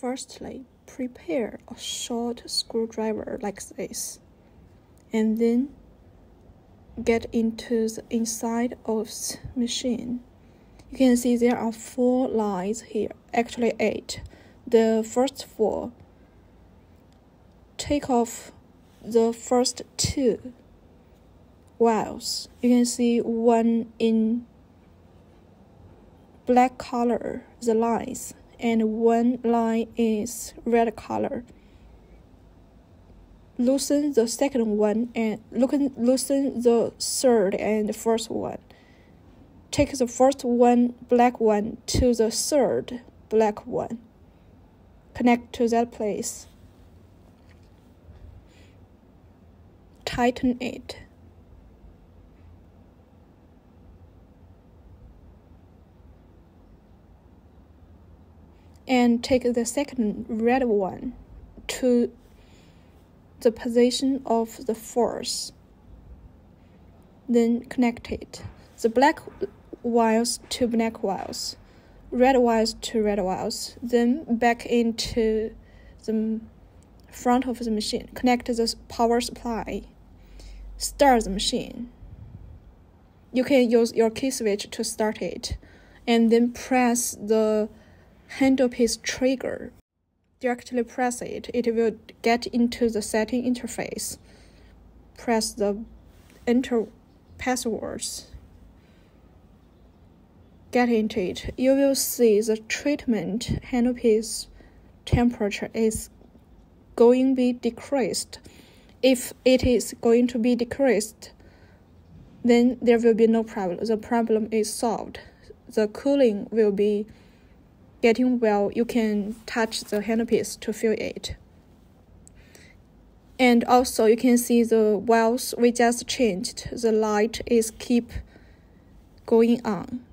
Firstly, prepare a short screwdriver like this, and then get into the inside of the machine. You can see there are four lines here, actually eight. The first four, take off the first two wires. You can see one in black color, the lines, and one line is red color loosen the second one and loosen the third and the first one. Take the first one black one to the third black one. Connect to that place. Tighten it. And take the second red one to the position of the force. Then connect it. The black wires to black wires, red wires to red wires, then back into the front of the machine. Connect the power supply. Start the machine. You can use your key switch to start it, and then press the handle piece trigger directly press it, it will get into the setting interface. Press the enter passwords. Get into it. You will see the treatment handpiece temperature is going to be decreased. If it is going to be decreased, then there will be no problem. The problem is solved. The cooling will be getting well, you can touch the handpiece to feel it. And also you can see the wells we just changed. The light is keep going on.